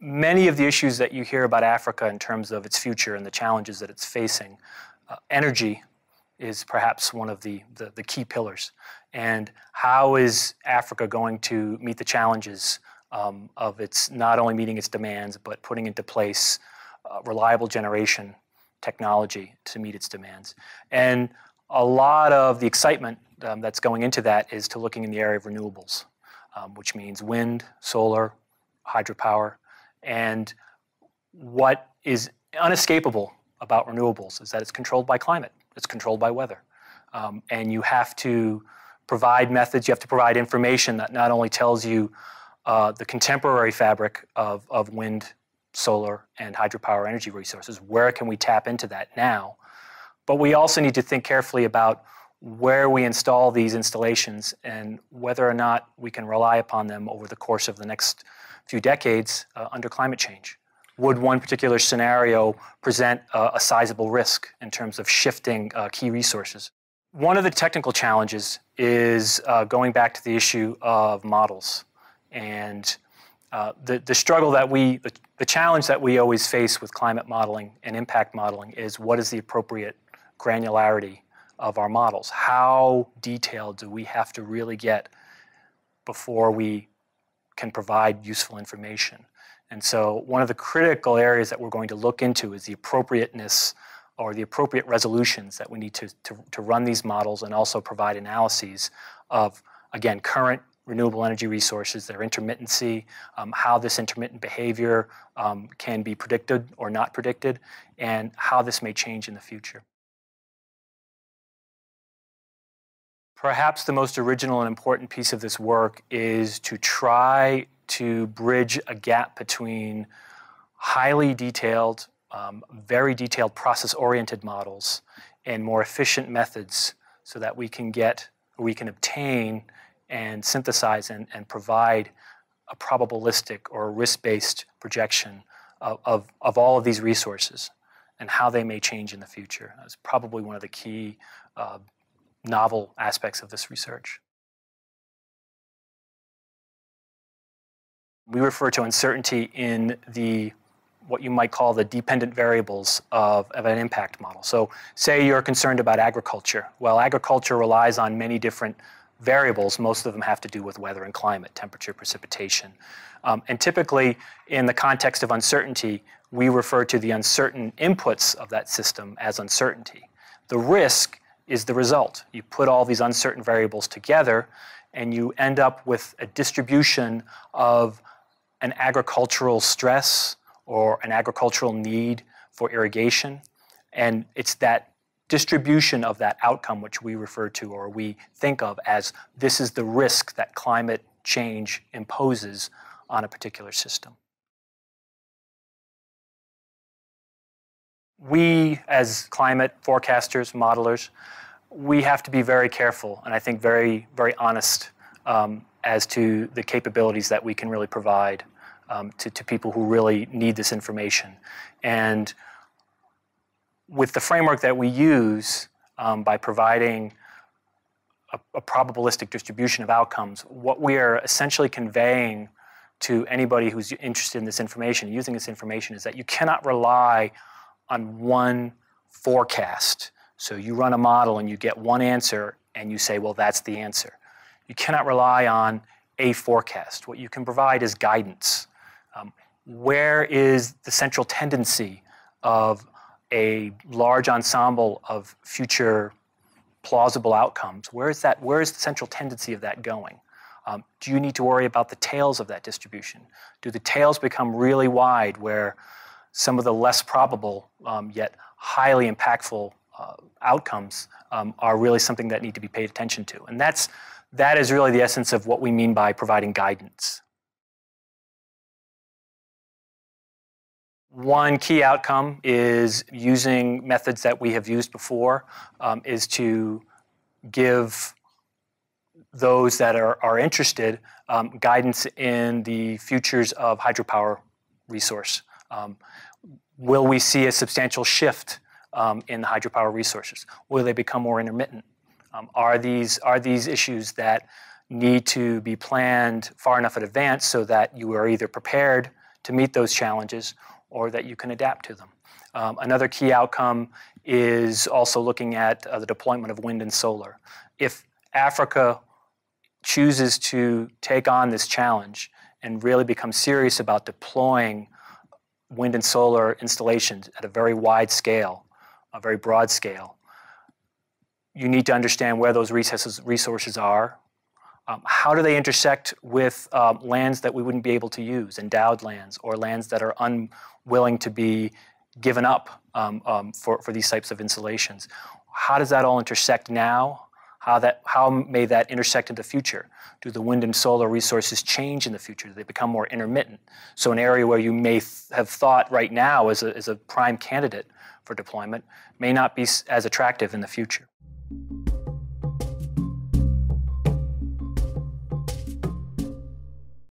many of the issues that you hear about Africa in terms of its future and the challenges that it's facing, uh, energy is perhaps one of the, the, the, key pillars. And how is Africa going to meet the challenges um, of its not only meeting its demands, but putting into place uh, reliable generation technology to meet its demands? And a lot of the excitement um, that's going into that is to looking in the area of renewables, um, which means wind, solar, hydropower. And what is unescapable about renewables is that it's controlled by climate, it's controlled by weather. Um, and you have to provide methods, you have to provide information that not only tells you uh, the contemporary fabric of, of wind, solar, and hydropower energy resources, where can we tap into that now? But we also need to think carefully about where we install these installations and whether or not we can rely upon them over the course of the next few decades uh, under climate change. Would one particular scenario present a sizable risk in terms of shifting uh, key resources? One of the technical challenges is uh, going back to the issue of models and uh, the, the struggle that we, the challenge that we always face with climate modeling and impact modeling is what is the appropriate granularity of our models. How detailed do we have to really get before we can provide useful information? And so one of the critical areas that we're going to look into is the appropriateness or the appropriate resolutions that we need to, to, to run these models and also provide analyses of, again, current renewable energy resources, their intermittency, um, how this intermittent behavior um, can be predicted or not predicted, and how this may change in the future. Perhaps the most original and important piece of this work is to try to bridge a gap between highly detailed, um, very detailed process-oriented models and more efficient methods so that we can get, we can obtain and synthesize and, and provide a probabilistic or risk-based projection of, of, of, all of these resources and how they may change in the future. That's probably one of the key uh, novel aspects of this research. We refer to uncertainty in the what you might call the dependent variables of, of an impact model. So say you're concerned about agriculture. Well, agriculture relies on many different variables. Most of them have to do with weather and climate, temperature, precipitation. Um, and typically, in the context of uncertainty, we refer to the uncertain inputs of that system as uncertainty. The risk is the result. You put all these uncertain variables together and you end up with a distribution of an agricultural stress or an agricultural need for irrigation. And it's that distribution of that outcome which we refer to or we think of as this is the risk that climate change imposes on a particular system. We, as climate forecasters, modelers, we have to be very careful and I think very, very honest um, as to the capabilities that we can really provide um, to, to people who really need this information. And with the framework that we use um, by providing a, a, probabilistic distribution of outcomes, what we are essentially conveying to anybody who's interested in this information, using this information, is that you cannot rely on one forecast so you run a model and you get one answer and you say, well, that's the answer. You cannot rely on a forecast. What you can provide is guidance. Um, where is the central tendency of a large ensemble of future plausible outcomes? Where is that? Where is the central tendency of that going? Um, do you need to worry about the tails of that distribution? Do the tails become really wide where some of the less probable um, yet highly impactful uh, outcomes um, are really something that need to be paid attention to. And that's, that is really the essence of what we mean by providing guidance. One key outcome is using methods that we have used before, um, is to give those that are, are interested um, guidance in the futures of hydropower resource. Um, will we see a substantial shift um, in the hydropower resources? Will they become more intermittent? Um, are, these, are these issues that need to be planned far enough in advance so that you are either prepared to meet those challenges or that you can adapt to them. Um, another key outcome is also looking at uh, the deployment of wind and solar. If Africa chooses to take on this challenge and really become serious about deploying wind and solar installations at a very wide scale, a very broad scale, you need to understand where those resources, resources are. Um, how do they intersect with um, lands that we wouldn't be able to use, endowed lands, or lands that are unwilling to be given up um, um for, for these types of installations? How does that all intersect now? How, that, how may that intersect in the future? Do the wind and solar resources change in the future? Do they become more intermittent? So an area where you may have thought right now as a, as a prime candidate for deployment may not be as attractive in the future.